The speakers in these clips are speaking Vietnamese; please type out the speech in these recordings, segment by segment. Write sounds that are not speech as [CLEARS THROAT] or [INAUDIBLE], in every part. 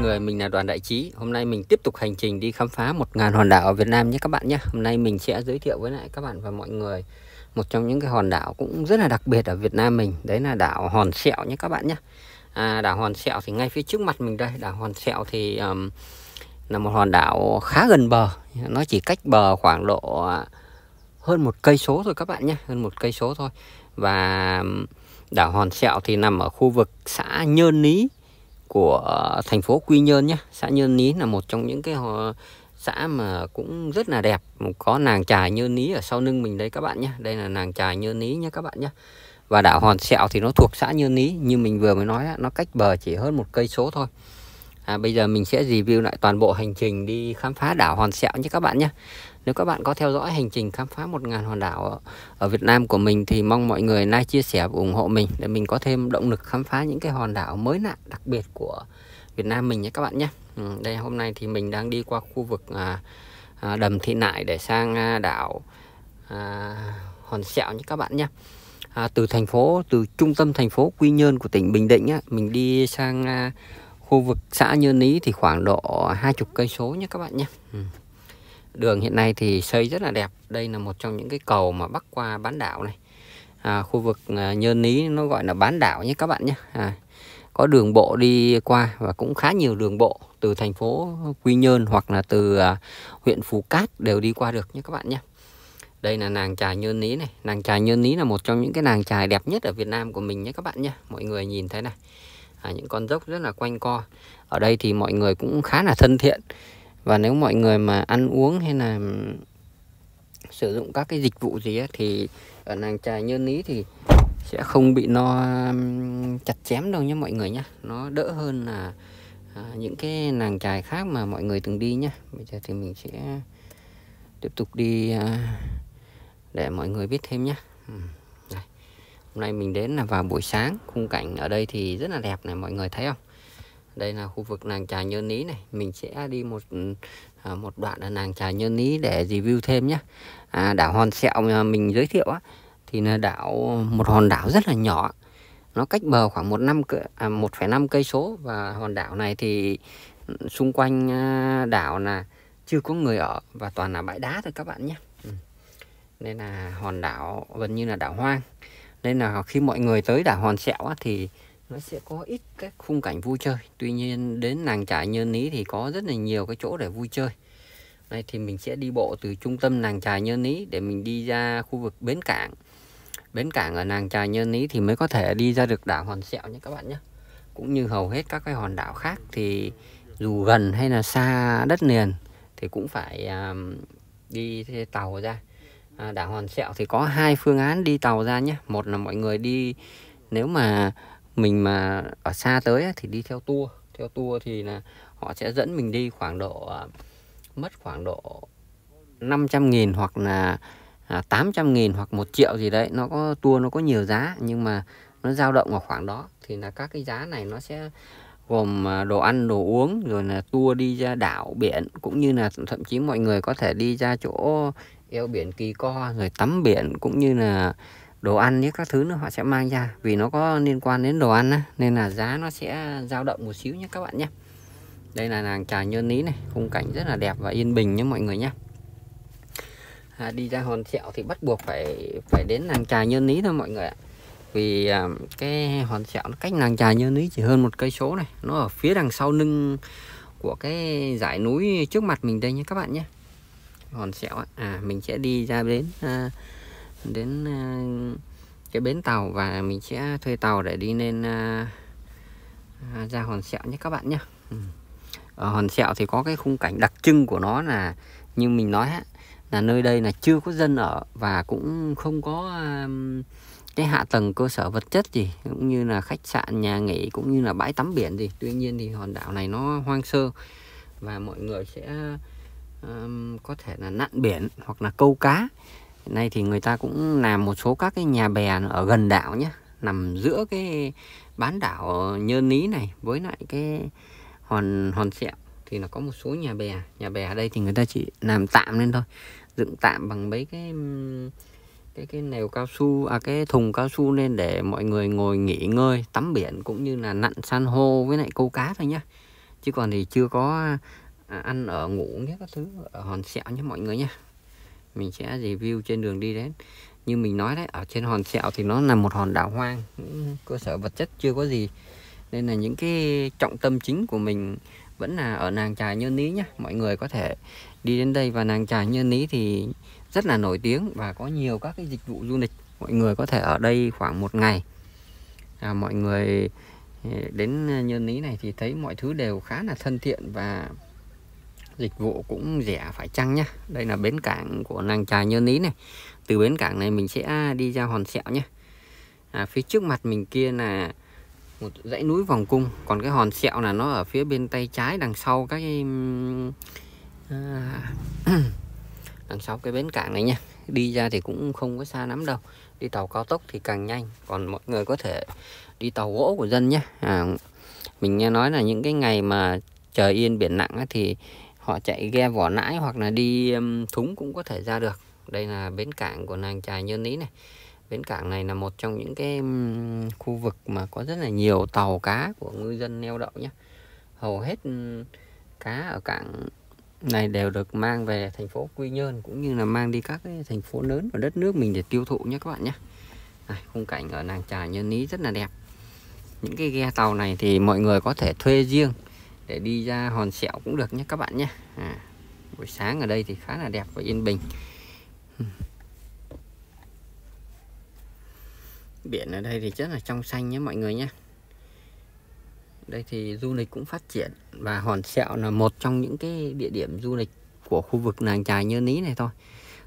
người, mình là Đoàn Đại Trí. Hôm nay mình tiếp tục hành trình đi khám phá 1.000 hòn đảo ở Việt Nam nhé các bạn nhé. Hôm nay mình sẽ giới thiệu với lại các bạn và mọi người một trong những cái hòn đảo cũng rất là đặc biệt ở Việt Nam mình. Đấy là đảo Hòn Sẹo nhé các bạn nhé. À, đảo Hòn Sẹo thì ngay phía trước mặt mình đây. Đảo Hòn Sẹo thì um, là một hòn đảo khá gần bờ. Nó chỉ cách bờ khoảng độ à, hơn một cây số thôi các bạn nhé. Hơn một cây số thôi. Và đảo Hòn Sẹo thì nằm ở khu vực xã Nhơn Ní của ờ, thành phố Quy Nhơn nhé. Xã Nhơn Ní là một trong những cái xã mà cũng rất là đẹp. Có nàng trài Nhơn Ní ở sau lưng mình đây các bạn nhé. Đây là nàng trài Nhơn Ní nhé các bạn nhé. Và đảo Hòn Sẹo thì nó thuộc xã Nhơn Ní như mình vừa mới nói nó cách bờ chỉ hơn một cây số thôi. À, bây giờ mình sẽ review lại toàn bộ hành trình đi khám phá đảo Hòn Sẹo nhé các bạn nhé. Nếu các bạn có theo dõi hành trình khám phá 1.000 hòn đảo ở, ở Việt Nam của mình thì mong mọi người like, chia sẻ và ủng hộ mình để mình có thêm động lực khám phá những cái hòn đảo mới lạ đặc biệt của Việt Nam mình nhé các bạn nhé. Ừ, đây hôm nay thì mình đang đi qua khu vực à, à, đầm thị nại để sang à, đảo à, Hòn Sẹo nhé các bạn nhé. À, từ thành phố từ trung tâm thành phố Quy Nhơn của tỉnh Bình Định á, mình đi sang à, khu vực xã Nhơn Lý thì khoảng độ hai chục cây số nhé các bạn nhé. Ừ. Đường hiện nay thì xây rất là đẹp. Đây là một trong những cái cầu mà bắc qua bán đảo này. À, khu vực à, Nhơn Lý nó gọi là bán đảo nhé các bạn nhé. À, có đường bộ đi qua và cũng khá nhiều đường bộ từ thành phố Quy Nhơn hoặc là từ à, huyện Phú Cát đều đi qua được nhé các bạn nhé. Đây là nàng trà Nhơn Lý này. Nàng trà Nhơn Lý là một trong những cái nàng trà đẹp nhất ở Việt Nam của mình nhé các bạn nhé. Mọi người nhìn thấy này. À, những con dốc rất là quanh co. Ở đây thì mọi người cũng khá là thân thiện và nếu mọi người mà ăn uống hay là sử dụng các cái dịch vụ gì ấy, thì ở nàng trà nhơn lý thì sẽ không bị nó chặt chém đâu nhé mọi người nhé nó đỡ hơn là à, những cái nàng trài khác mà mọi người từng đi nhé bây giờ thì mình sẽ tiếp tục đi à, để mọi người biết thêm nhé hôm nay mình đến là vào buổi sáng khung cảnh ở đây thì rất là đẹp này mọi người thấy không? Đây là khu vực nàng trà nhơn ní này. Mình sẽ đi một à, một đoạn ở nàng trà nhơn ní để review thêm nhé à, đảo hòn sẹo mà mình giới thiệu á thì là đảo một hòn đảo rất là nhỏ. Nó cách bờ khoảng một năm à, một phẩy năm cây số. Và hòn đảo này thì xung quanh à, đảo là chưa có người ở và toàn là bãi đá thôi các bạn nhé ừ. nên là hòn đảo gần như là đảo hoang. Nên là khi mọi người tới đảo hòn sẹo á, thì nó sẽ có ít các khung cảnh vui chơi. Tuy nhiên đến làng trại nhơn lý thì có rất là nhiều cái chỗ để vui chơi. Đây thì mình sẽ đi bộ từ trung tâm làng trài nhơn lý để mình đi ra khu vực bến cảng. Bến cảng ở làng trài nhơn lý thì mới có thể đi ra được đảo hòn sẹo nhé các bạn nhé. Cũng như hầu hết các cái hòn đảo khác thì dù gần hay là xa đất liền thì cũng phải um, đi tàu ra. À, đảo hòn sẹo thì có hai phương án đi tàu ra nhé. Một là mọi người đi nếu mà mình mà ở xa tới thì đi theo tour. Theo tour thì là họ sẽ dẫn mình đi khoảng độ à, mất khoảng độ 500 nghìn hoặc là 800 à, nghìn hoặc một triệu gì đấy. Nó có tour nó có nhiều giá nhưng mà nó dao động ở khoảng đó. Thì là các cái giá này nó sẽ gồm à, đồ ăn đồ uống rồi là tour đi ra đảo biển cũng như là thậm chí mọi người có thể đi ra chỗ eo biển kỳ co rồi tắm biển cũng như là đồ ăn những các thứ nữa họ sẽ mang ra. Vì nó có liên quan đến đồ ăn á, nên là giá nó sẽ dao động một xíu nhé các bạn nhé. Đây là làng trà nhơn lý này khung cảnh rất là đẹp và yên bình nhé mọi người nhé. À, đi ra hòn sẹo thì bắt buộc phải phải đến làng trà nhơn lý thôi mọi người ạ. Vì à, cái hòn sẹo nó cách làng trà nhơn lý chỉ hơn một cây số này. Nó ở phía đằng sau lưng của cái dải núi trước mặt mình đây nhé các bạn nhé. Hòn sẹo à mình sẽ đi ra đến à, đến ờ, cái bến tàu và mình sẽ thuê tàu để đi lên ờ, à, ra hòn sẹo nhé các bạn nhé. Ừ. Ở hòn sẹo thì có cái khung cảnh đặc trưng của nó là như mình nói là nơi đây là chưa có dân ở và cũng không có cái hạ tầng cơ sở vật chất gì cũng như là khách sạn nhà nghỉ cũng như là bãi tắm biển gì. Tuy nhiên thì hòn đảo này nó hoang sơ và mọi người sẽ um, có thể là nặn biển hoặc là câu cá. Hiện nay thì người ta cũng làm một số các cái nhà bè ở gần đảo nhé Nằm giữa cái bán đảo Nhơn Ní này với lại cái hòn hòn sẹo. Thì nó có một số nhà bè Nhà bè ở đây thì người ta chỉ làm tạm lên thôi, Dựng tạm bằng mấy cái cái cái nèo cao su à cái thùng cao su lên để mọi người ngồi nghỉ ngơi, tắm biển cũng như là nặn san hô với lại câu cá thôi nhá. Chứ còn thì chưa có ăn ở ngủ nhé các thứ ở hòn sẹo nhé mọi người nhé mình sẽ review trên đường đi đến. Như mình nói đấy ở trên hòn sẹo thì nó là một hòn đảo hoang cơ sở vật chất chưa có gì. Nên là những cái trọng tâm chính của mình vẫn là ở nàng trà nhơn lý nhá. Mọi người có thể đi đến đây và nàng trà nhơn lý thì rất là nổi tiếng và có nhiều các cái dịch vụ du lịch. Mọi người có thể ở đây khoảng một ngày. À, mọi người eh, đến nhơn lý này thì thấy mọi thứ đều khá là thân thiện và dịch vụ cũng rẻ phải chăng nhá. Đây là bến cảng của nàng trà nhơn lý này. Từ bến cảng này mình sẽ đi ra hòn sẹo nhé à, phía trước mặt mình kia là một dãy núi vòng cung. Còn cái hòn sẹo là nó ở phía bên tay trái đằng sau cái à, [CLEARS THROAT] đằng sau cái bến cảng này nha đi ra thì cũng không có xa lắm đâu. Đi tàu cao tốc thì càng nhanh. Còn mọi người có thể đi tàu gỗ của dân nhé à, mình nghe nói là những cái ngày mà trời yên biển nặng thì họ chạy ghe vỏ nãi hoặc là đi thúng cũng có thể ra được. Đây là bến cảng của nàng trài nhơn lý này. Bến cảng này là một trong những cái khu vực mà có rất là nhiều tàu cá của ngư dân neo đậu nhé hầu hết cá ở cảng này đều được mang về thành phố Quy Nhơn cũng như là mang đi các cái thành phố lớn ở đất nước mình để tiêu thụ nhé các bạn nhé này, khung cảnh ở nàng trà nhơn lý rất là đẹp. Những cái ghe tàu này thì mọi người có thể thuê riêng để đi ra hòn sẹo cũng được nhé các bạn nhé. À, buổi sáng ở đây thì khá là đẹp và yên bình. Hmm. Biển ở đây thì rất là trong xanh nhé mọi người nhé. Đây thì du lịch cũng phát triển và hòn sẹo là một trong những cái địa điểm du lịch của khu vực nàng trài nhơn ní này thôi.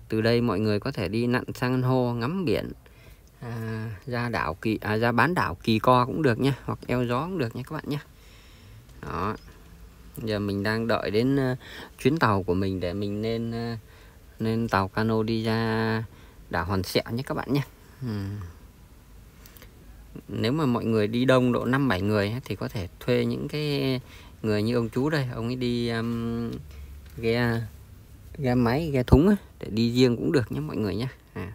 Từ đây mọi người có thể đi nặn san hô ngắm biển à, ra đảo kỳ à, ra bán đảo kỳ co cũng được nhé hoặc eo gió cũng được nhé các bạn nhé. Đó giờ mình đang đợi đến uh, chuyến tàu của mình để mình nên uh, nên tàu cano đi ra đảo hòn sẹo nhé các bạn nhé uhm. nếu mà mọi người đi đông độ 5 7 người thì có thể thuê những cái người như ông chú đây, ông ấy đi um, ghe ghe máy, ghe thúng để đi riêng cũng được nhé mọi người nhé. À.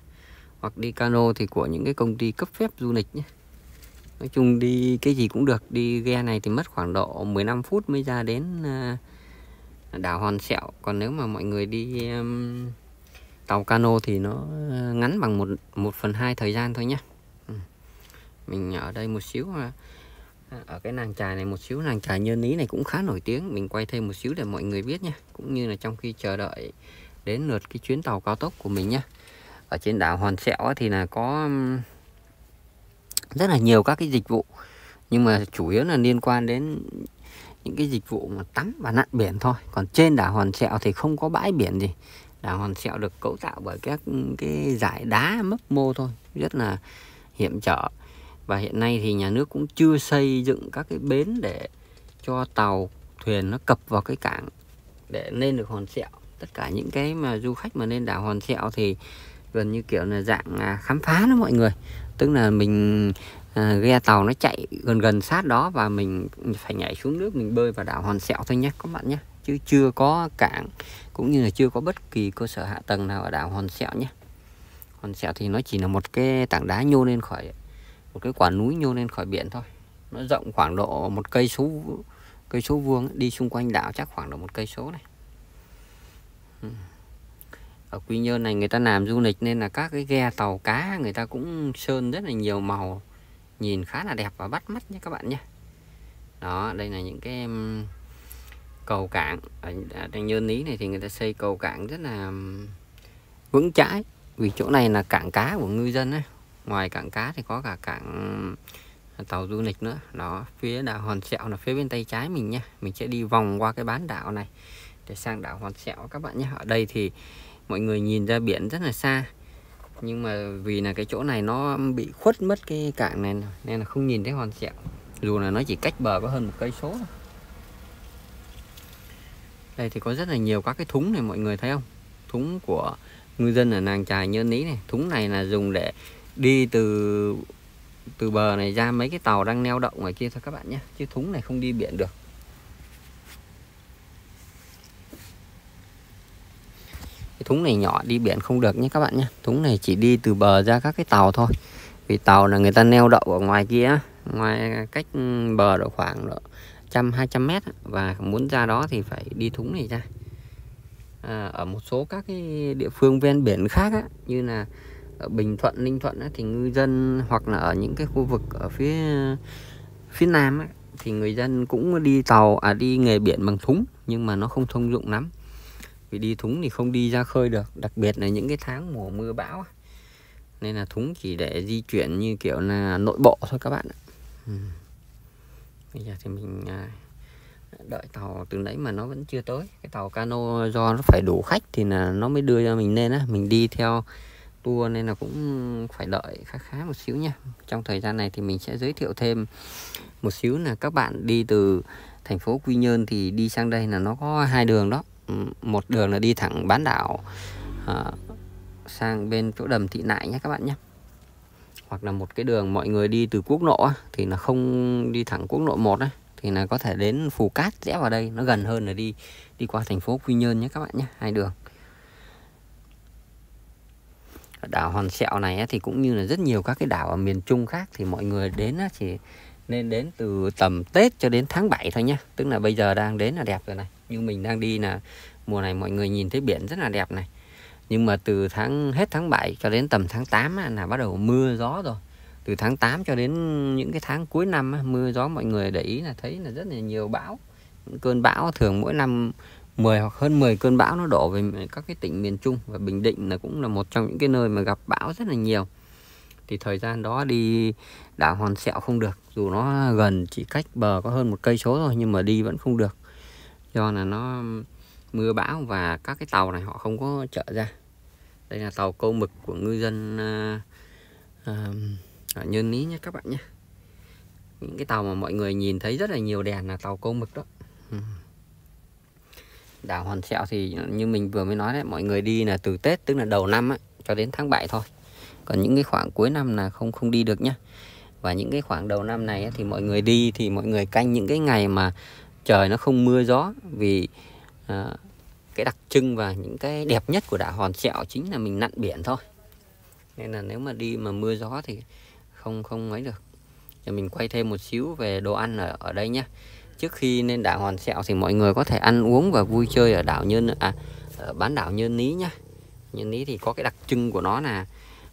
Hoặc đi cano thì của những cái công ty cấp phép du lịch nhé. Nói chung đi cái gì cũng được, đi ghe này thì mất khoảng độ 15 phút mới ra đến ờ, đảo Hòn Sẹo. Còn nếu mà mọi người đi um, tàu cano thì nó ờ, ngắn bằng một một phần hai thời gian thôi nhé ừ. mình ở đây một xíu ờ, ở cái nàng trài này một xíu nàng trài nhân ý này cũng khá nổi tiếng. Mình quay thêm một xíu để mọi người biết nhé cũng như là trong khi chờ đợi đến lượt cái chuyến tàu cao tốc của mình nhá. Ở trên đảo Hòn Sẹo thì là có rất là nhiều các cái dịch vụ. Nhưng mà chủ yếu là liên quan đến những cái dịch vụ mà tắm và nặn biển thôi. Còn trên đảo Hòn Sẹo thì không có bãi biển gì. Đảo Hòn Sẹo được cấu tạo bởi các cái dải đá mấp mô thôi, rất là hiểm trở. Và hiện nay thì nhà nước cũng chưa xây dựng các cái bến để cho tàu, thuyền nó cập vào cái cảng để lên được hòn sẹo. Tất cả những cái mà du khách mà lên đảo hòn sẹo thì gần như kiểu là dạng khám phá đó mọi người tức là mình à, ghe tàu nó chạy gần gần sát đó và mình phải nhảy xuống nước mình bơi vào đảo hòn sẹo thôi nhé các bạn nhé chứ chưa có cảng cũng như là chưa có bất kỳ cơ sở hạ tầng nào ở đảo hòn sẹo nhé hòn sẹo thì nó chỉ là một cái tảng đá nhô lên khỏi một cái quả núi nhô lên khỏi biển thôi. Nó rộng khoảng độ một cây số cây số vuông đi xung quanh đảo chắc khoảng độ một cây số này ở Quy Nhơn này người ta làm du lịch nên là các cái ghe tàu cá người ta cũng sơn rất là nhiều màu, nhìn khá là đẹp và bắt mắt nhé các bạn nhé. Đó, đây là những cái cầu cảng. Ở thành Nhơn Lý này thì người ta xây cầu cảng rất là vững chãi. Vì chỗ này là cảng cá của ngư dân ấy ngoài cảng cá thì có cả cảng tàu du lịch nữa. Đó, phía đảo hòn sẹo là phía bên tay trái mình nha mình sẽ đi vòng qua cái bán đảo này để sang đảo hòn sẹo các bạn nhé. Ở đây thì mọi người nhìn ra biển rất là xa. Nhưng mà vì là cái chỗ này nó bị khuất mất cái cảng này nên là không nhìn thấy hòn sẹo. Dù là nó chỉ cách bờ có hơn một cây số đây thì có rất là nhiều các cái thúng này, mọi người thấy không? Thúng của ngư dân ở nàng trài nhơn lý này. Thúng này là dùng để đi từ từ bờ này ra mấy cái tàu đang neo đậu ngoài kia thôi các bạn nhé. Chứ thúng này không đi biển được. Thúng này nhỏ đi biển không được nhé các bạn nhé. Thúng này chỉ đi từ bờ ra các cái tàu thôi. Vì tàu là người ta neo đậu ở ngoài kia ngoài cách ừ, bờ độ khoảng độ trăm hai trăm mét và muốn ra đó thì phải đi thúng này ra. À, ở một số các cái địa phương ven biển khác á, như là ở Bình Thuận Ninh Thuận á, thì ngư dân hoặc là ở những cái khu vực ở phía phía nam á, thì người dân cũng đi tàu à đi nghề biển bằng thúng nhưng mà nó không thông dụng lắm vì đi thúng thì không đi ra khơi được, đặc biệt là những cái tháng mùa mưa bão nên là thúng chỉ để di chuyển như kiểu là nội bộ thôi các bạn ạ. Ừ. bây giờ thì mình à, đợi tàu từ đấy mà nó vẫn chưa tới. Cái tàu cano do nó phải đủ khách thì là nó mới đưa cho mình lên á. Mình đi theo tour nên là cũng phải đợi khá khá một xíu nha. Trong thời gian này thì mình sẽ giới thiệu thêm một xíu là các bạn đi từ thành phố Quy Nhơn thì đi sang đây là nó có hai đường đó một đường là đi thẳng bán đảo à, sang bên chỗ đầm thị nại nhé các bạn nhé. Hoặc là một cái đường mọi người đi từ quốc lộ thì là không đi thẳng quốc lộ 1 ấy, thì là có thể đến Phù Cát rẽ vào đây nó gần hơn là đi đi qua thành phố Quy Nhơn nhé các bạn nhé hai đường. Đảo Hòn Sẹo này thì cũng như là rất nhiều các cái đảo ở miền Trung khác thì mọi người đến chỉ nên đến từ tầm Tết cho đến tháng 7 thôi nhá tức là bây giờ đang đến là đẹp rồi này như mình đang đi là mùa này mọi người nhìn thấy biển rất là đẹp này. Nhưng mà từ tháng, hết tháng 7 cho đến tầm tháng 8 là bắt đầu mưa gió rồi. Từ tháng 8 cho đến những cái tháng cuối năm mưa gió mọi người để ý là thấy là rất là nhiều bão. Cơn bão thường mỗi năm 10 hoặc hơn 10 cơn bão nó đổ về các cái tỉnh miền Trung và Bình Định là cũng là một trong những cái nơi mà gặp bão rất là nhiều. Thì thời gian đó đi đảo Hòn Sẹo không được, dù nó gần chỉ cách bờ có hơn một cây số thôi nhưng mà đi vẫn không được do là nó mưa bão và các cái tàu này họ không có chở ra. Đây là tàu câu mực của ngư dân à, à, ở Nhơn Lý nhé các bạn nhé. Những cái tàu mà mọi người nhìn thấy rất là nhiều đèn là tàu câu mực đó. Đảo Hòn Sẹo thì như mình vừa mới nói đấy mọi người đi là từ Tết tức là đầu năm á, cho đến tháng 7 thôi. Còn những cái khoảng cuối năm là không không đi được nhá và những cái khoảng đầu năm này ấy, thì mọi người đi thì mọi người canh những cái ngày mà trời nó không mưa gió vì à, cái đặc trưng và những cái đẹp nhất của đảo Hòn Sẹo chính là mình nặn biển thôi. Nên là nếu mà đi mà mưa gió thì không không mấy được. Giờ mình quay thêm một xíu về đồ ăn ở ở đây nhé trước khi lên đảo Hòn Sẹo thì mọi người có thể ăn uống và vui chơi ở đảo Nhơn à ở bán đảo Nhơn Lý nhá. Nhơn Lý thì có cái đặc trưng của nó là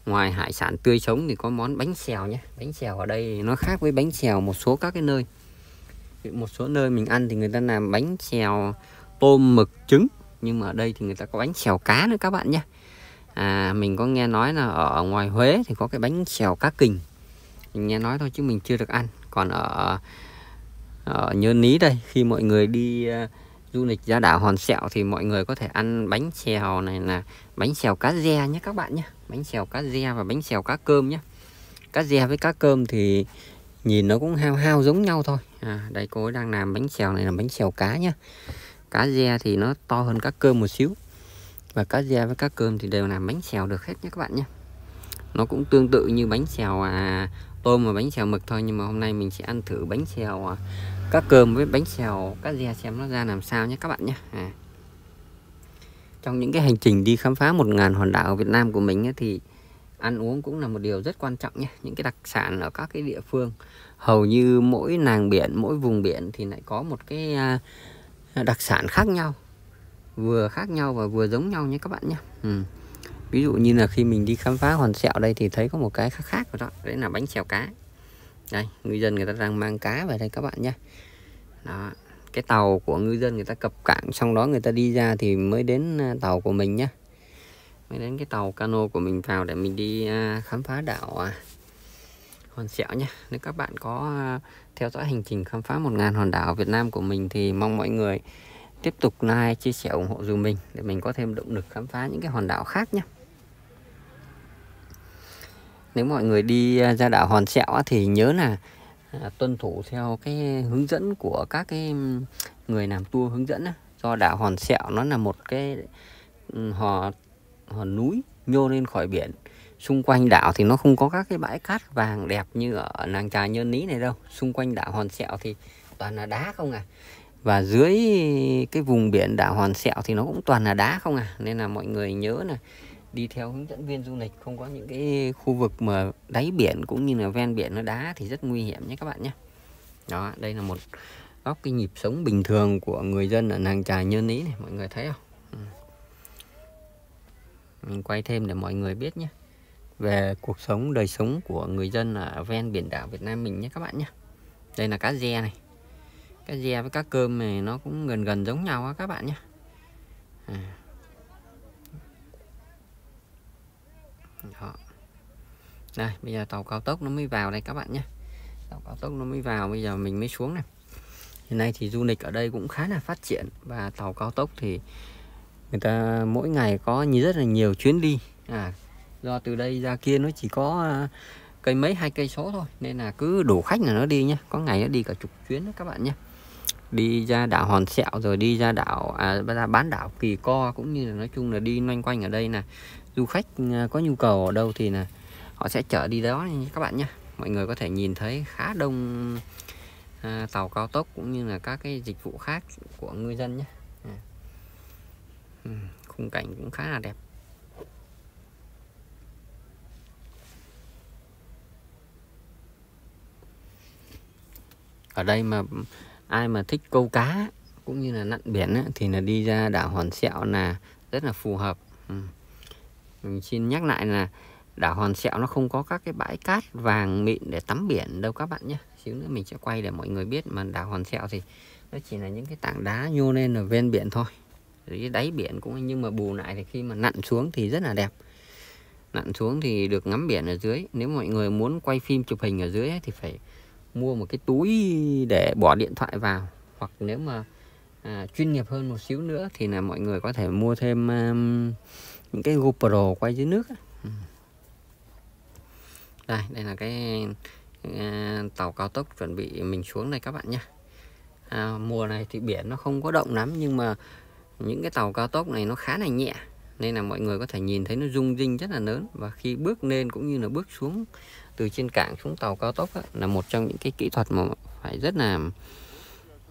ngoài hải sản tươi sống thì có món bánh xèo nhé bánh xèo ở đây nó khác với bánh xèo một số các cái nơi một số nơi mình ăn thì người ta làm bánh xèo tôm mực trứng nhưng mà ở đây thì người ta có bánh xèo cá nữa các bạn nhé. À, mình có nghe nói là ở ngoài Huế thì có cái bánh xèo cá kình. Mình nghe nói thôi chứ mình chưa được ăn. Còn ở ở Nhơn Ní đây khi mọi người đi uh, du lịch ra đảo Hòn Sẹo thì mọi người có thể ăn bánh xèo này là bánh xèo cá re nhé các bạn nhé. Bánh xèo cá re và bánh xèo cá cơm nhé. Cá re với cá cơm thì nhìn nó cũng hao hao giống nhau thôi à, đây cô ấy đang làm bánh xèo này là bánh xèo cá nhá. Cá re thì nó to hơn cá cơm một xíu. Và cá re với cá cơm thì đều làm bánh xèo được hết nhé các bạn nhé nó cũng tương tự như bánh xèo à, tôm và bánh xèo mực thôi nhưng mà hôm nay mình sẽ ăn thử bánh xèo à, cá cơm với bánh xèo cá re xem nó ra làm sao nhé các bạn nhé à. trong những cái hành trình đi khám phá một ngàn hòn đảo ở Việt Nam của mình ấy, thì ăn uống cũng là một điều rất quan trọng nhé những cái đặc sản ở các cái địa phương hầu như mỗi nàng biển, mỗi vùng biển thì lại có một cái à, đặc sản khác nhau. Vừa khác nhau và vừa giống nhau nhé các bạn nhé. Ừ. ví dụ như là khi mình đi khám phá hòn sẹo đây thì thấy có một cái khác khác rồi đó. Đấy là bánh xèo cá. Đây, ngư dân người ta đang mang cá về đây các bạn nhé. Đó, cái tàu của ngư dân người ta cập cảng, xong đó người ta đi ra thì mới đến à, tàu của mình nhé. Mới đến cái tàu cano của mình vào để mình đi à, khám phá đảo hòn sẹo nhé nếu các bạn có à, theo dõi hành trình khám phá một ngàn hòn đảo Việt Nam của mình thì mong mọi người tiếp tục like, chia sẻ, ủng hộ dùm mình để mình có thêm động lực khám phá những cái hòn đảo khác nhé nếu mọi người đi à, ra đảo hòn sẹo thì nhớ là à, tuân thủ theo cái hướng dẫn của các cái người làm tour hướng dẫn do đảo hòn sẹo nó là một cái hòn hòn núi nhô lên khỏi biển xung quanh đảo thì nó không có các cái bãi cát vàng đẹp như ở nàng trà nhơn ní này đâu. Xung quanh đảo hòn sẹo thì toàn là đá không à. Và dưới cái vùng biển đảo hòn sẹo thì nó cũng toàn là đá không à. Nên là mọi người nhớ là đi theo hướng dẫn viên du lịch, không có những cái khu vực mà đáy biển cũng như là ven biển nó đá thì rất nguy hiểm nhé các bạn nhé. Đó, đây là một góc cái nhịp sống bình thường của người dân ở nàng Trà nhơn lý này, mọi người thấy không? Ừ. Mình quay thêm để mọi người biết nhé về cuộc sống, đời sống của người dân ở ven biển đảo Việt Nam mình nhé các bạn nhé. Đây là cá re này. Cá re với cá cơm này nó cũng gần gần giống nhau á các bạn nhé. À. Đó. đây, bây giờ tàu cao tốc nó mới vào đây các bạn nhé. Tàu cao tốc nó mới vào, bây giờ mình mới xuống này. Hiện nay thì du lịch ở đây cũng khá là phát triển và tàu cao tốc thì người ta mỗi ngày có như rất là nhiều chuyến đi. À do từ đây ra kia nó chỉ có à, cây mấy hai cây số thôi nên là cứ đủ khách là nó đi nhé có ngày nó đi cả chục chuyến đó các bạn nhé đi ra đảo Hòn Sẹo rồi đi ra đảo à, ra bán đảo Kỳ Co cũng như là nói chung là đi loanh quanh ở đây là du khách à, có nhu cầu ở đâu thì là họ sẽ chở đi đó các bạn nhé mọi người có thể nhìn thấy khá đông à, tàu cao tốc cũng như là các cái dịch vụ khác của ngư dân nhé à. Ừ, khung cảnh cũng khá là đẹp. Ở đây mà ai mà thích câu cá cũng như là nặn biển á, thì là đi ra đảo Hòn Sẹo là rất là phù hợp. Ừ. mình xin nhắc lại là đảo Hòn Sẹo nó không có các cái bãi cát vàng mịn để tắm biển đâu các bạn nhé. Xíu nữa mình sẽ quay để mọi người biết mà đảo Hòn Sẹo thì nó chỉ là những cái tảng đá nhô lên ở ven biển thôi. Dưới đáy biển cũng nhưng mà bù lại thì khi mà nặn xuống thì rất là đẹp. Nặn xuống thì được ngắm biển ở dưới. Nếu mọi người muốn quay phim chụp hình ở dưới ấy, thì phải mua một cái túi để bỏ điện thoại vào. Hoặc nếu mà à, chuyên nghiệp hơn một xíu nữa thì là mọi người có thể mua thêm um, những cái GoPro quay dưới nước ừ. đây đây là cái à, tàu cao tốc chuẩn bị mình xuống đây các bạn nhé. À, mùa này thì biển nó không có động lắm nhưng mà những cái tàu cao tốc này nó khá là nhẹ nên là mọi người có thể nhìn thấy nó rung rinh rất là lớn. Và khi bước lên cũng như là bước xuống từ trên cảng xuống tàu cao tốc á, là một trong những cái kỹ thuật mà phải rất là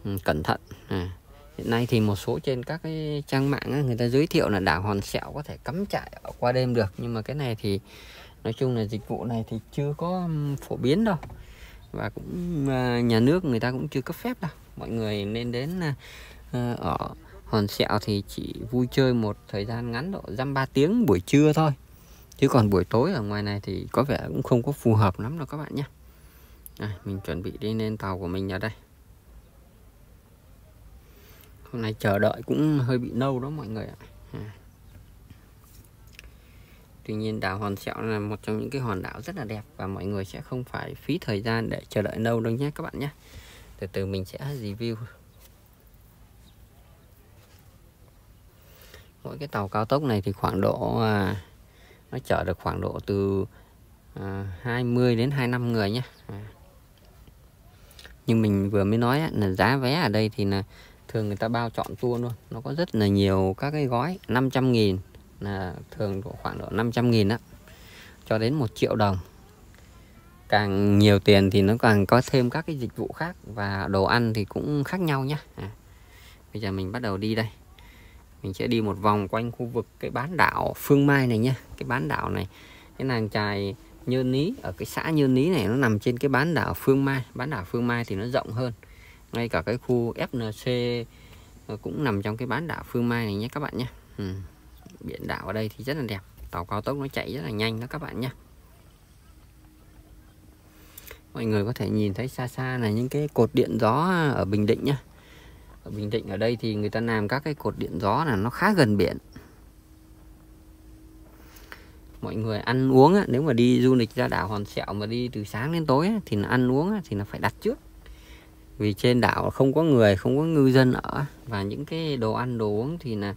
ừ, cẩn thận. À. hiện nay thì một số trên các cái trang mạng á, người ta giới thiệu là đảo hòn sẹo có thể cắm trại qua đêm được. Nhưng mà cái này thì nói chung là dịch vụ này thì chưa có ừ, phổ biến đâu. Và cũng à, nhà nước người ta cũng chưa cấp phép đâu. Mọi người nên đến ở hòn sẹo thì chỉ vui chơi một thời gian ngắn độ dăm ba tiếng buổi trưa thôi. Chứ còn buổi tối ở ngoài này thì có vẻ cũng không có phù hợp lắm đâu các bạn nhé. À, mình chuẩn bị đi lên tàu của mình ở đây. Hôm nay chờ đợi cũng hơi bị lâu đó mọi người ạ. À. tuy nhiên đảo hòn sẹo là một trong những cái hòn đảo rất là đẹp và mọi người sẽ không phải phí thời gian để chờ đợi lâu đâu nhé các bạn nhé. Từ từ mình sẽ review mỗi cái tàu cao tốc này thì khoảng độ à, nó chở được khoảng độ từ à, 20 đến 25 người nhé à. nhưng mình vừa mới nói là giá vé ở đây thì là thường người ta bao chọn tour luôn nó có rất là nhiều các cái gói 500 nghìn là thường khoảng độ 500 nghìn đó cho đến một triệu đồng càng nhiều tiền thì nó càng có thêm các cái dịch vụ khác và đồ ăn thì cũng khác nhau nhé à. bây giờ mình bắt đầu đi đây mình sẽ đi một vòng quanh khu vực cái bán đảo Phương Mai này nhé. Cái bán đảo này, cái làng trài Nhơn Ní, ở cái xã Nhơn Ní này, nó nằm trên cái bán đảo Phương Mai. Bán đảo Phương Mai thì nó rộng hơn. Ngay cả cái khu FNC ờ, cũng nằm trong cái bán đảo Phương Mai này nhé các bạn nhé. Ừ. biển đảo ở đây thì rất là đẹp. Tàu cao tốc nó chạy rất là nhanh đó các bạn nhé. Mọi người có thể nhìn thấy xa xa là những cái cột điện gió ở Bình Định nhé ở Bình Định ở đây thì người ta làm các cái cột điện gió là nó khá gần biển. Mọi người ăn uống á, nếu mà đi du lịch ra đảo Hòn Sẹo mà đi từ sáng đến tối thì là ăn uống thì là phải đặt trước. Vì trên đảo không có người không có ngư dân ở và những cái đồ ăn đồ uống thì là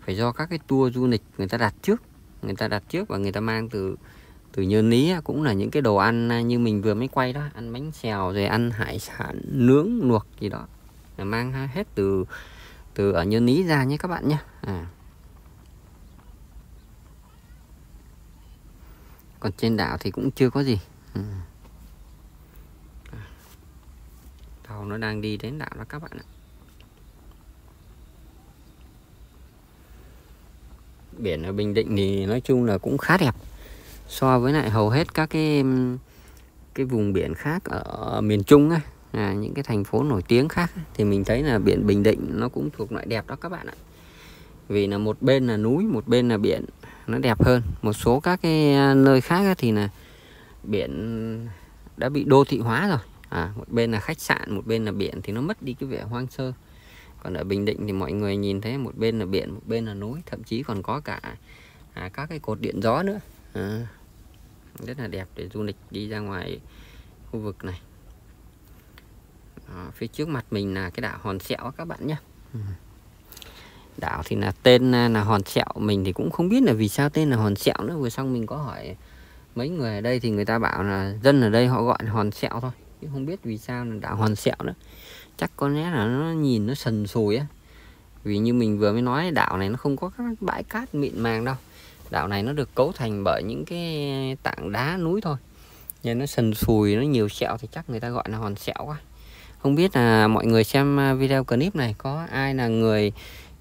phải do các cái tour du lịch người ta đặt trước. Người ta đặt trước và người ta mang từ từ nhơn lý cũng là những cái đồ ăn như mình vừa mới quay đó ăn bánh xèo rồi ăn hải sản nướng luộc gì đó mang hết từ từ ở nhân lý ra nhé các bạn nhé à. còn trên đảo thì cũng chưa có gì ừ. tàu nó đang đi đến đảo đó các bạn ạ biển ở Bình Định thì nói chung là cũng khá đẹp so với lại hầu hết các cái cái vùng biển khác ở miền Trung ấy, à, những cái thành phố nổi tiếng khác thì mình thấy là biển Bình Định nó cũng thuộc loại đẹp đó các bạn ạ. Vì là một bên là núi một bên là biển nó đẹp hơn. Một số các cái à, nơi khác thì là biển đã bị đô thị hóa rồi. À, một bên là khách sạn một bên là biển thì nó mất đi cái vẻ hoang sơ. Còn ở Bình Định thì mọi người nhìn thấy một bên là biển một bên là núi thậm chí còn có cả à, các cái cột điện gió nữa. À, rất là đẹp để du lịch đi ra ngoài khu vực này. Đó, phía trước mặt mình là cái đảo Hòn Sẹo các bạn nhé. Đảo thì là tên à, là Hòn Sẹo. Mình thì cũng không biết là vì sao tên là Hòn Sẹo nữa. Vừa xong mình có hỏi mấy người ở đây thì người ta bảo là dân ở đây họ gọi là Hòn Sẹo thôi chứ không biết vì sao là đảo Hòn Sẹo nữa. Chắc có lẽ là nó nhìn nó sần sùi á. Vì như mình vừa mới nói đảo này nó không có các bãi cát mịn màng đâu. Đảo này nó được cấu thành bởi những cái tảng đá núi thôi. Nên nó sần sùi nó nhiều sẹo thì chắc người ta gọi là hòn sẹo quá không biết là mọi người xem à, video clip này có ai là người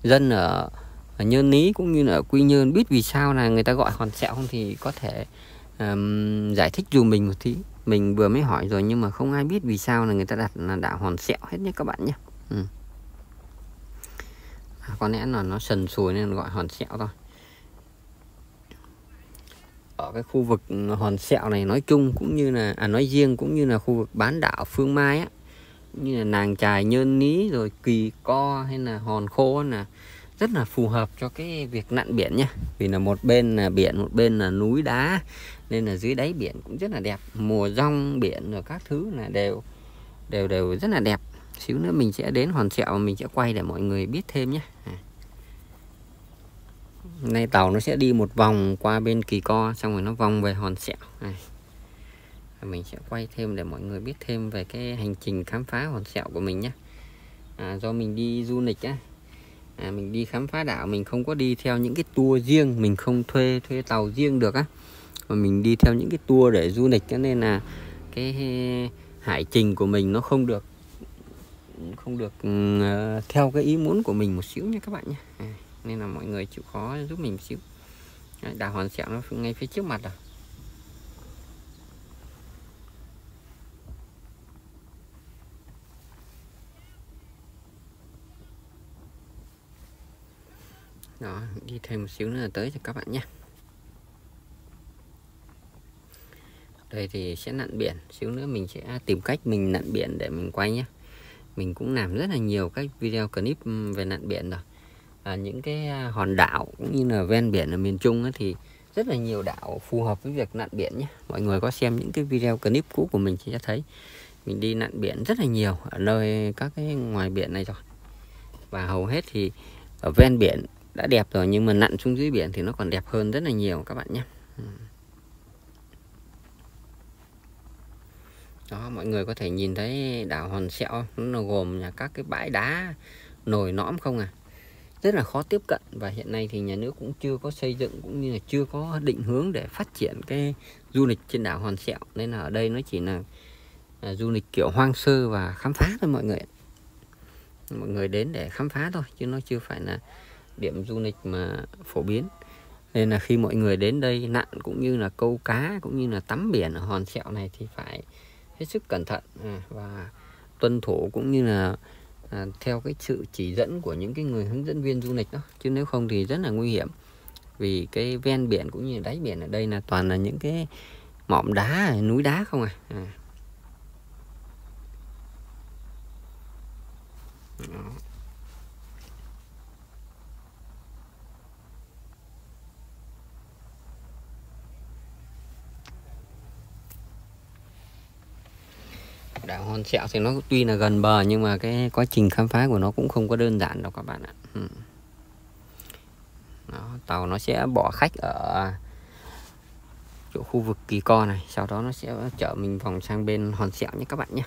dân ở, ở Nhơn Lý cũng như là ở Quy Nhơn biết vì sao là người ta gọi hòn sẹo không? Thì có thể um, giải thích dù mình một tí. Mình vừa mới hỏi rồi nhưng mà không ai biết vì sao là người ta đặt là đảo hòn sẹo hết nhé các bạn nhé ừ. à, có lẽ là nó sần sùi nên gọi hòn sẹo thôi. Ở cái khu vực hòn sẹo này nói chung cũng như là à nói riêng cũng như là khu vực bán đảo Phương Mai á như là nàng trài nhơn ní rồi kỳ co hay là hòn khô là rất là phù hợp cho cái việc nặn biển nha vì là một bên là biển, một bên là núi đá, nên là dưới đáy biển cũng rất là đẹp. Mùa rong biển rồi các thứ là đều đều đều rất là đẹp. Xíu nữa mình sẽ đến hòn sẹo, mình sẽ quay để mọi người biết thêm nhé à. nay tàu nó sẽ đi một vòng qua bên kỳ co, xong rồi nó vòng về hòn sẹo. Này mình sẽ quay thêm để mọi người biết thêm về cái hành trình khám phá hòn sẹo của mình nhé. À, do mình đi du lịch á. À, mình đi khám phá đảo mình không có đi theo những cái tour riêng mình không thuê thuê tàu riêng được á. Mà mình đi theo những cái tour để du lịch cho nên là cái hải trình của mình nó không được không được uh, theo cái ý muốn của mình một xíu nha các bạn nhé. À, nên là mọi người chịu khó giúp mình một xíu. Đảo hòn sẹo nó ngay phía trước mặt rồi đó đi thêm một xíu nữa là tới cho các bạn nhé. Đây thì sẽ nặn biển xíu nữa mình sẽ tìm cách mình nặn biển để mình quay nhé. Mình cũng làm rất là nhiều các video clip ừ, về nặn biển rồi. À, những cái à, hòn đảo cũng như là ven biển ở miền Trung ấy, thì rất là nhiều đảo phù hợp với việc nặn biển nhé. Mọi người có xem những cái video clip cũ của mình thì sẽ thấy mình đi nặn biển rất là nhiều ở nơi các cái ngoài biển này rồi. Và hầu hết thì ở ven biển đã đẹp rồi nhưng mà nặn xuống dưới biển thì nó còn đẹp hơn rất là nhiều các bạn nhé. Đó mọi người có thể nhìn thấy đảo hòn sẹo nó gồm là các cái bãi đá nổi nõm không à? Rất là khó tiếp cận và hiện nay thì nhà nước cũng chưa có xây dựng cũng như là chưa có định hướng để phát triển cái du lịch trên đảo hòn sẹo. Nên là ở đây nó chỉ là, là du lịch kiểu hoang sơ và khám phá thôi mọi người mọi người đến để khám phá thôi chứ nó chưa phải là điểm du lịch mà phổ biến. Nên là khi mọi người đến đây nặn cũng như là câu cá cũng như là tắm biển ở hòn sẹo này thì phải hết sức cẩn thận. À, và tuân thủ cũng như là à, theo cái sự chỉ dẫn của những cái người hướng dẫn viên du lịch đó. Chứ nếu không thì rất là nguy hiểm. Vì cái ven biển cũng như đáy biển ở đây là toàn là những cái mỏm đá núi đá không à, à. Đó. Đảo Hòn Sẹo thì nó tuy là gần bờ nhưng mà cái quá trình khám phá của nó cũng không có đơn giản đâu các bạn ạ ừ. đó, tàu nó sẽ bỏ khách ở chỗ khu vực Kỳ Co này sau đó nó sẽ chở mình vòng sang bên Hòn Sẹo nhé các bạn nhé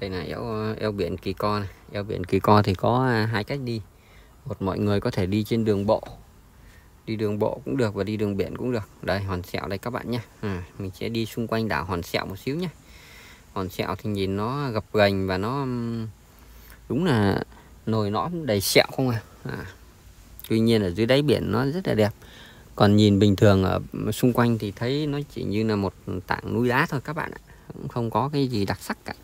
đây là eo eo biển Kỳ Co này. Eo biển Kỳ Co thì có à, hai cách đi. Một mọi người có thể đi trên đường bộ. Đi đường bộ cũng được và đi đường biển cũng được. Đây hòn sẹo đây các bạn nhé. À, mình sẽ đi xung quanh đảo hòn sẹo một xíu nhé. Hòn sẹo thì nhìn nó gập ghềnh và nó đúng là nồi nõm đầy sẹo không à, à tuy nhiên ở dưới đáy biển nó rất là đẹp. Còn nhìn bình thường ở xung quanh thì thấy nó chỉ như là một tảng núi đá thôi các bạn ạ. Cũng không có cái gì đặc sắc cả.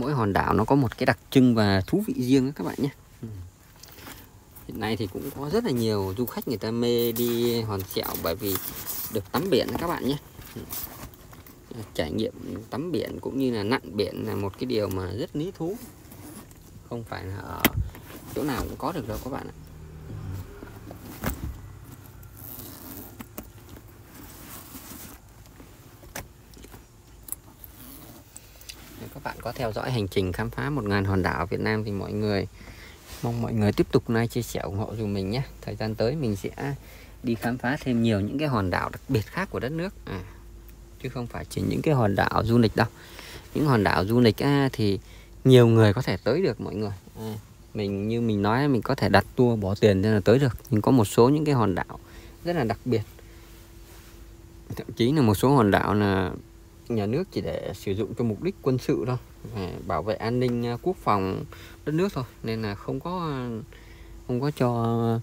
Mỗi hòn đảo nó có một cái đặc trưng và thú vị riêng các bạn nhé. Ừ. Hiện nay thì cũng có rất là nhiều du khách người ta mê đi hòn sẹo bởi vì được tắm biển các bạn nhé. Ừ. Trải nghiệm tắm biển cũng như là nặn biển là một cái điều mà rất lý thú. Không phải là ở chỗ nào cũng có được đâu các bạn ạ. Các bạn có theo dõi hành trình khám phá một ngàn hòn đảo Việt Nam thì mọi người mong mọi người tiếp tục like chia sẻ ủng hộ dùm mình nhé. Thời gian tới mình sẽ đi khám phá thêm nhiều những cái hòn đảo đặc biệt khác của đất nước. À, chứ không phải chỉ những cái hòn đảo du lịch đâu. Những hòn đảo du lịch à, thì nhiều người có thể tới được mọi người. À, mình như mình nói mình có thể đặt tour bỏ tiền nên là tới được. Nhưng có một số những cái hòn đảo rất là đặc biệt. Thậm chí là một số hòn đảo là nhà nước chỉ để sử dụng cho mục đích quân sự thôi bảo vệ an ninh à, quốc phòng đất nước thôi. Nên là không có à, không có cho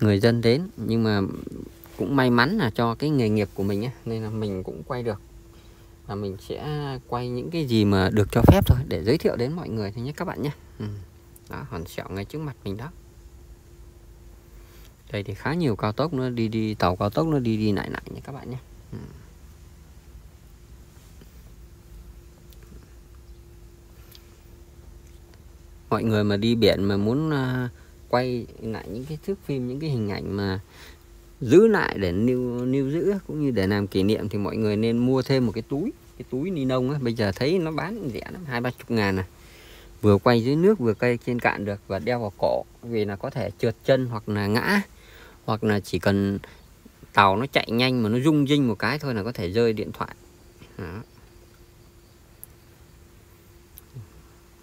người dân đến. Nhưng mà cũng may mắn là cho cái nghề nghiệp của mình ấy, nên là mình cũng quay được. Và mình sẽ quay những cái gì mà được cho phép thôi để giới thiệu đến mọi người thôi nhé các bạn nhé. Ừ. đó hòn sẹo ngay trước mặt mình đó. Đây thì khá nhiều cao tốc nó đi đi tàu cao tốc nó đi đi lại lại nha các bạn nhé. Ừ. mọi người mà đi biển mà muốn uh, quay lại những cái thước phim những cái hình ảnh mà giữ lại để lưu lưu giữ cũng như để làm kỷ niệm thì mọi người nên mua thêm một cái túi cái túi ni lông á. Bây giờ thấy nó bán rẻ lắm hai ba chục ngàn này vừa quay dưới nước vừa cây trên cạn được và đeo vào cổ vì là có thể trượt chân hoặc là ngã hoặc là chỉ cần tàu nó chạy nhanh mà nó rung rinh một cái thôi là có thể rơi điện thoại. Đó.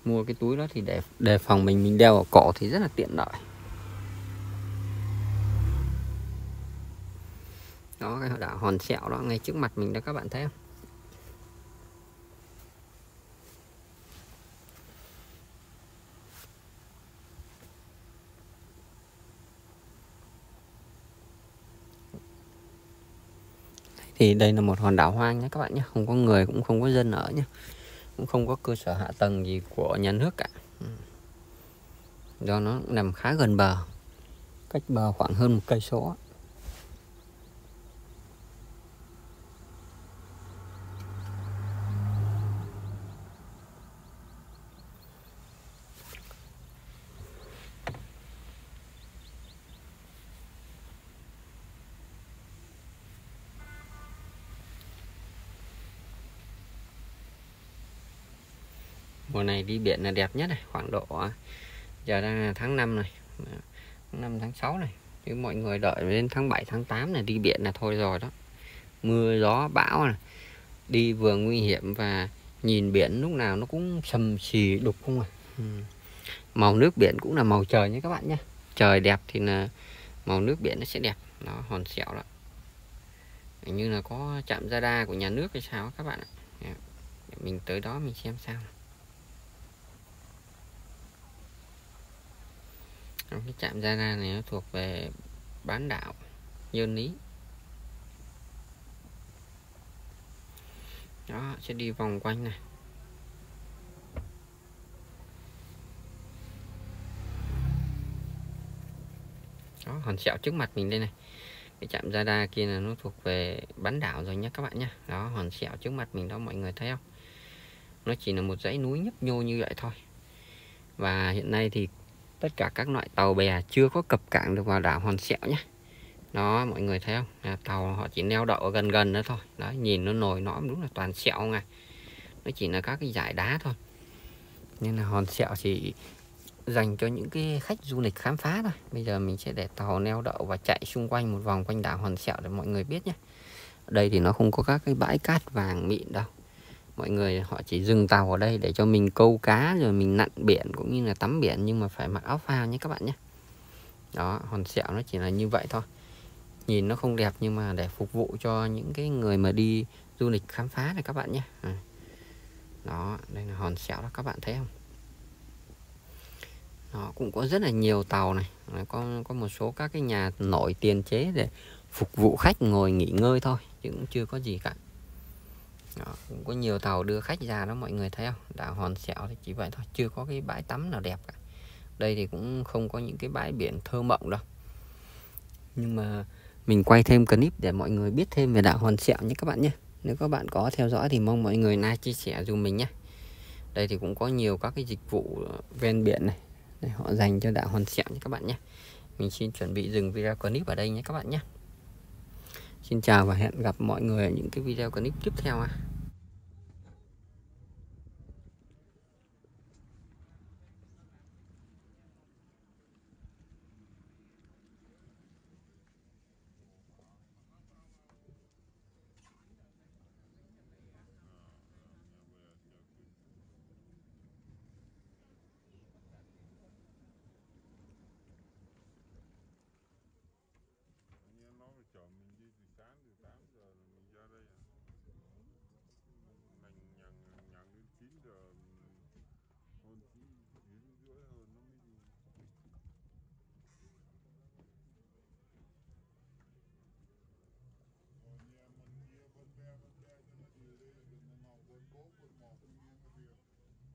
Mua cái túi đó thì để, đề phòng mình mình đeo vào cổ thì rất là tiện lợi. Đó, cái đảo hòn sẹo đó, ngay trước mặt mình đó, các bạn thấy không? Thì đây là một hòn đảo hoang nhé các bạn nhé, không có người cũng không có dân ở nhé cũng không có cơ sở hạ tầng gì của nhà nước cả. Ừ. Do nó nằm khá gần bờ, cách bờ khoảng hơn một cây số mùa này đi biển là đẹp nhất này, khoảng độ à, giờ đang là tháng 5 này, tháng 5 tháng 6 này. Chứ mọi người đợi đến tháng 7 tháng 8 là đi biển là thôi rồi đó. Mưa, gió, bão này, đi vừa nguy hiểm và nhìn biển lúc nào nó cũng sầm xì đục không à. Ừ. màu nước biển cũng là màu trời nhé các bạn nhé trời đẹp thì là màu nước biển nó sẽ đẹp, nó hòn sẹo đó như là có chạm radar của nhà nước hay sao các bạn ạ. Dạ. Mình tới đó mình xem sao. Cái trạm ra này nó thuộc về bán đảo, Nhơn Lý đó, sẽ đi vòng quanh này. Đó, hòn sẹo trước mặt mình đây này. Cái chạm radar kia là nó thuộc về bán đảo rồi nhé các bạn nhé đó, hòn sẹo trước mặt mình đó, mọi người thấy không? Nó chỉ là một dãy núi nhấp nhô như vậy thôi. Và hiện nay thì tất cả các loại tàu bè chưa có cập cảng được vào đảo Hòn Sẹo nhé đó mọi người thấy không? À, tàu họ chỉ neo đậu gần gần nữa thôi. Đó nhìn nó nổi nõm đúng là toàn sẹo ngay à? nó chỉ là các cái giải đá thôi. Nên là Hòn Sẹo chỉ dành cho những cái khách du lịch khám phá thôi. Bây giờ mình sẽ để tàu neo đậu và chạy xung quanh một vòng quanh đảo Hòn Sẹo để mọi người biết nhé ở đây thì nó không có các cái bãi cát vàng mịn đâu mọi người họ chỉ dừng tàu ở đây để cho mình câu cá rồi mình nặn biển cũng như là tắm biển nhưng mà phải mặc áo phao nhé các bạn nhé. Đó, hòn sẹo nó chỉ là như vậy thôi. Nhìn nó không đẹp nhưng mà để phục vụ cho những cái người mà đi du lịch khám phá này các bạn nhé. À. Đó, đây là hòn sẹo đó, các bạn thấy không? Nó cũng có rất là nhiều tàu này. Có có một số các cái nhà nổi tiền chế để phục vụ khách ngồi nghỉ ngơi thôi, chứ cũng chưa có gì cả đó, cũng có nhiều tàu đưa khách ra đó mọi người thấy không? Đảo hòn sẹo thì chỉ vậy thôi chưa có cái bãi tắm nào đẹp cả. Đây thì cũng không có những cái bãi biển thơ mộng đâu. Nhưng mà mình quay thêm clip để mọi người biết thêm về đảo hòn sẹo nhé các bạn nhé. Nếu các bạn có theo dõi thì mong mọi người like chia sẻ dùm mình nhé. Đây thì cũng có nhiều các cái dịch vụ ven biển này để họ dành cho đảo hòn sẹo nhé các bạn nhé. Mình xin chuẩn bị dừng video clip ở đây nhé các bạn nhé. Xin chào và hẹn gặp mọi người ở những cái video clip tiếp theo ha.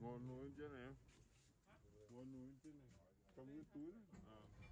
Bonândia, né? Bonândia, né? Estamos tudo. Né? Ah.